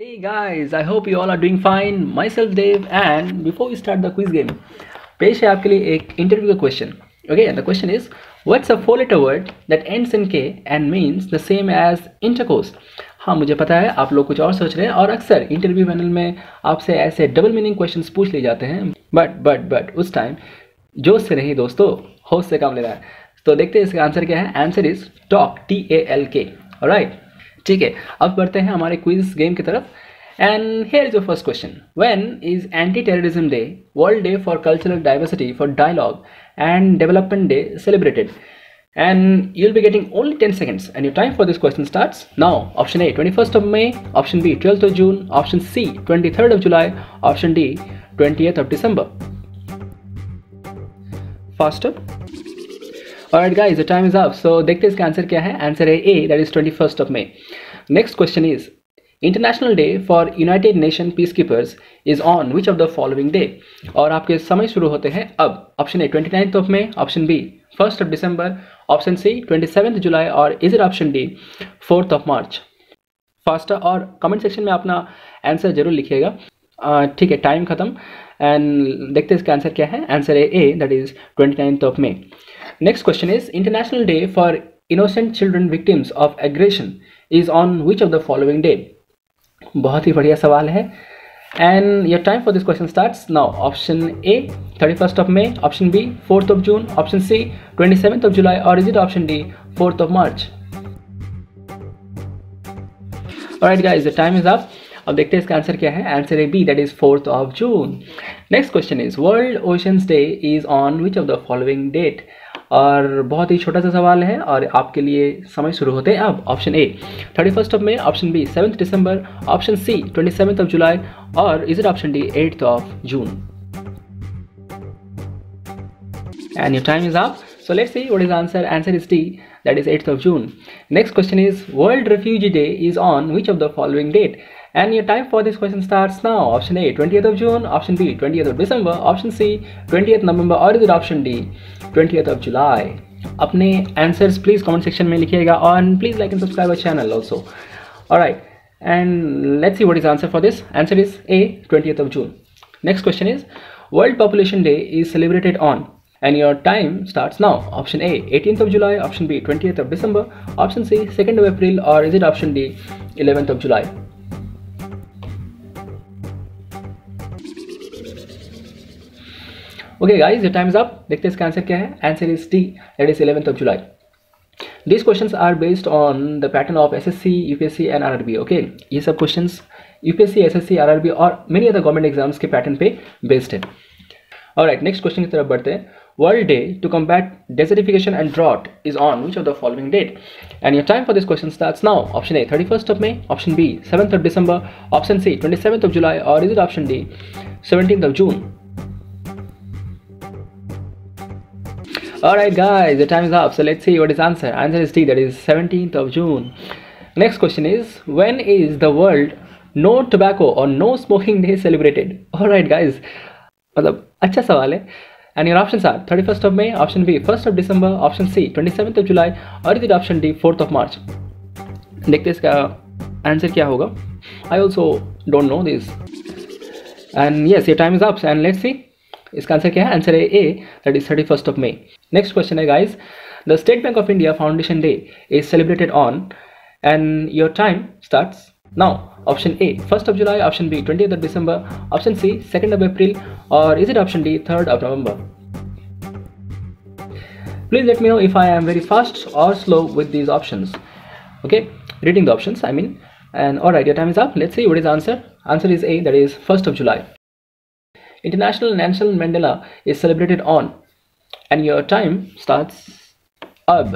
Hey guys, I hope you all are doing fine. Myself Dave, and before we start the quiz game, पेश है आपके लिए एक interview का question okay the question is what's a four letter word that ends in K and means the same as intercourse हाँ मुझे पता है आप लोग कुछ और सोच रहे हैं और अक्सर इंटरव्यू पैनल में आपसे ऐसे डबल मीनिंग क्वेश्चन पूछ लिए जाते हैं। बट बट बट उस टाइम जोश से नहीं दोस्तों होश से काम लेना है। तो देखते हैं इसका आंसर क्या है। Answer is talk T A L K right ठीक है अब बढ़ते हैं हमारे क्विज गेम की तरफ़ and here is your first question when is anti terrorism day world day for cultural diversity for dialogue and development day celebrated and you'll be getting only 10 seconds and your time for this question starts now option a 21st of may option b 12th of june option c 23rd of july option d 20th of december faster Guys, the time is up. So देखते हैं इसका answer क्या है? Answer है A that is twenty first of May next question is international day for United Nation peacekeepers is on which of the following day और आपके समय शुरू होते हैं अब। Option A twenty ninth of May option B first of December option C twenty seventh July और is it option D fourth of March faster और comment section में अपना आंसर ज़रूर लिखिएगा। ठीक है टाइम खत्म। एंड देखते हैं इसका आंसर क्या है? आंसर है A that is twenty ninth of May next question is international day for innocent children victims of aggression is on which of the following day बहुत ही बढ़िया सवाल है and your time for this question starts now option A thirty first of May option B fourth of June option C twenty seventh of July और is it option D fourth of March right guys the time is up अब देखते हैं इसका answer क्या है answer है B that is fourth of June next question is world oceans day is on which of the following date और बहुत ही छोटा सा सवाल है और आपके लिए समय शुरू होते हैं अब option A thirty first of May option B seventh December option C twenty seventh of July और is it option D eighth of June and you time is up so let's see what is answer answer is D that is eighth of June next question is world refugee day is on which of the following date and your time for this question starts now option a 20th of june option b 20th of december option c 20th november or is it option d 20th of july अपने answers please comment section में लिखिएगा और please like and subscribe our channel also alright and let's see what is the answer for this answer is a 20th of june next question is world population day is celebrated on and your time starts now option a 18th of july option b 20th of december option c 2nd of april or is it option d 11th of july Okay guys times up देखते हैं इसका answer क्या है? Answer is T at is eleventh of July this question are based on the pattern of S S C U P S C N R R B okay ये सब question U P S C S S C R R B और many other government exams के pattern पे based है. और right next question की तरफ़ बढ़ते हैं. World day to combat desertification and drought is on which of the following date and your time for this question start now option A thirty first of May option B seventh of December option C twenty seventh of July और is it option D seventeen of June Alright guys, the time is up. So let's see what is answer. Answer is D, that is 17th of June. Next question is, when is the world no tobacco or no smoking day celebrated? Alright guys, मतलब अच्छा सवाल है and your option are thirty first of May option B first of December option C twenty seventh of July और is option D fourth of मार्च देखते इसका answer क्या होगा I also don't know this and yes ये time is up and let's see इसका answer क्या है answer है A that is thirty first of May next question है guys the state bank of India foundation day is celebrated on and your time starts now option a 1st of july option b 20th of december option c 2nd of april or is it option d 3rd of november please let me know if i am very fast or slow with these options okay reading the options i mean and all right your time is up let's see what is the answer answer is a that is 1st of july international nelson mandela is celebrated on and your time starts up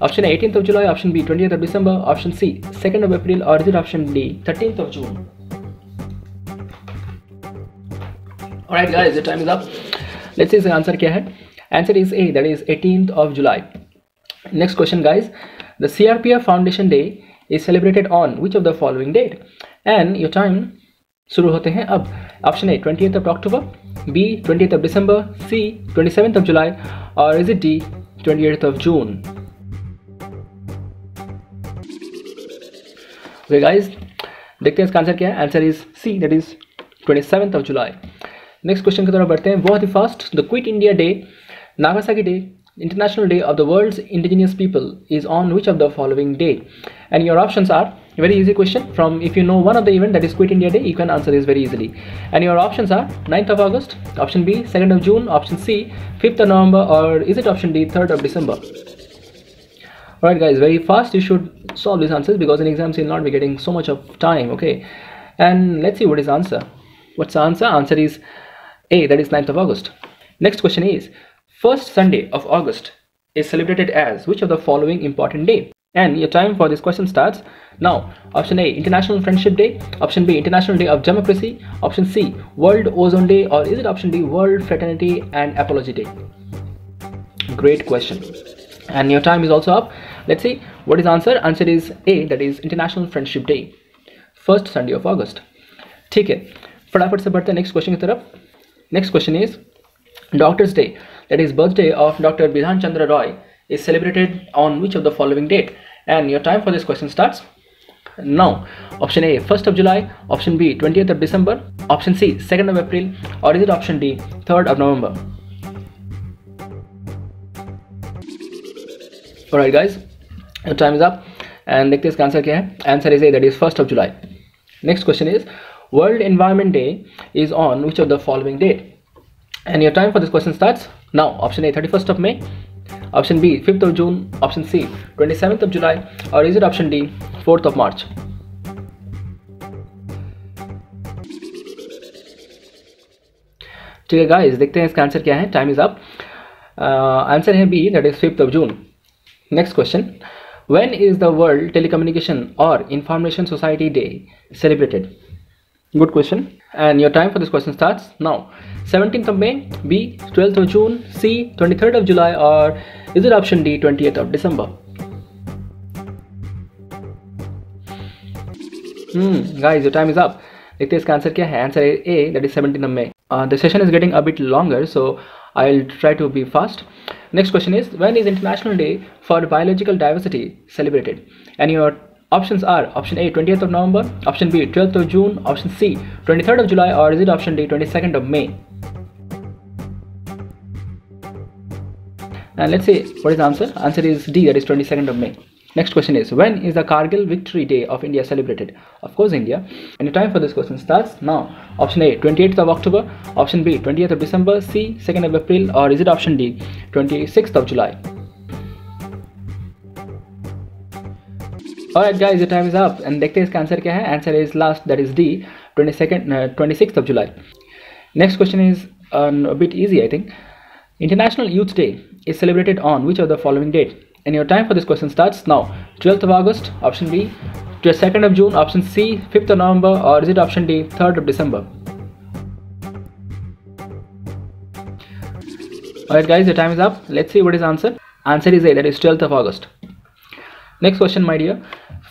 option A 18th of July, option B 20th of December, option C 2nd of April, or is it option D 13th of June? Alright guys, the time is up. Let's see the answer kya hai. Answer is A, that is 18th of July. Next question guys. The CRPF Foundation Day is celebrated on which of the following date? And your time शुरू होते हैं अब। Option A twenty of October B twenty of December C twenty seven of July और is it D twenty of June guys, देखते हैं इसका answer क्या है। Answer is C that is twenty seventh of July next question की तरफ़ बढ़ते हैं। बहुत ही fast the Quit India Day Nagasaki day International Day of the World's Indigenous People is on which of the following day? And your options are very easy question from if you know one of the event that is Quit India Day, you can answer this very easily. And your options are 9th of August, option B, 2nd of June, option C, 5th of November, or is it option D, 3rd of December? Alright guys, very fast you should solve these answers because in exams you'll not be getting so much of time, okay? And let's see what is answer. What's the answer? Answer is A, that is 9th of August. Next question is, First Sunday of August is celebrated as which of the following important day? And your time for this question starts now. Option A International Friendship Day. Option B International Day of Democracy. Option C World Ozone Day. Or is it option D World Fraternity and Apology Day? Great question. And your time is also up. Let's see what is answer. Answer is A that is International Friendship Day. First Sunday of August. ठीक है फटाफट से बढ़ते हैं next question की तरफ next question is doctors day that is birthday of Dr. Bidhan Chandra Roy is celebrated on which of the following date? And your time for this question starts now. Option A 1st of July, option B 20th of December, option C 2nd of April, or is it option D 3rd of November? Alright guys, your time is up and देखते हैं इसका answer क्या है answer is a that is first of July next question is world environment day is on which of the following date and your time for this question starts now option a 31st of Option B fifth of June option C twenty seventh of July और is it option D fourth of March ठीक है guys देखते हैं इसका answer क्या है. Time is up answer है B that is fifth of June next question when is the world telecommunication और information society day celebrated good question and your time for this question start now seventeen of May B twelfth of June C twenty third of July और is it option d 20th of december hmm guys your time is up देखते हैं इसका answer क्या है answer A that is 17th of may uh, the session is getting a bit longer so i'll try to be fast next question is when is international day for biological diversity celebrated and your Options are option A 20th of November, option B 12th of June, option C 23rd of July, or is it option D 22nd of May? And let's see what is the answer. Answer is D that is 22nd of May. Next question is when is the Kargil Victory Day of India celebrated? Of course, India. And the time for this question starts now. Option A 28th of October, option B 20th of December, C 2nd of April, or is it option D 26th of July? Alright guys, your time is up and देखते हैं इसका answer क्या है answer is last that is D twenty second twenty six of July next question is bit easy I think. International Youth Day is celebrated on which of the following date? And your time for this question starts now. 12th of August, option B. 2nd of June, option C. 5th of November, or is it option D, 3rd of December? Alright guys, your time is up. Let's see what is the answer. Answer is A, that is 12th of August. Next question, my dear.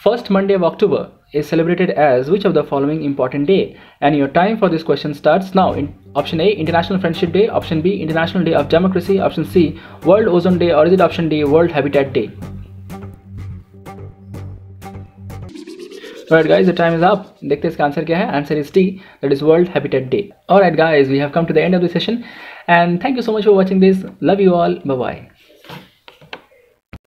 First Monday of October is celebrated as which of the following important day? And your time for this question starts now. In option A, International Friendship Day. Option B, International Day of Democracy. Option C, World Ozone Day. Or is it option D, World Habitat Day? Alright guys, the time is up. देखते हैं इसका answer क्या है answer is T that is world habitat day Alright guys, we have come to the end of the session and thank you so much for watching this. Love you all. Bye bye.